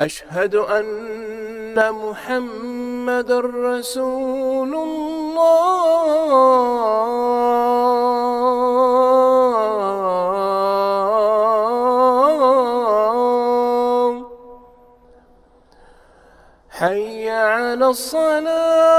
أشهد أن محمد رسول الله. حي على الصلاة.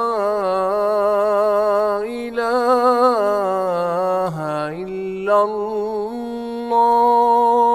الله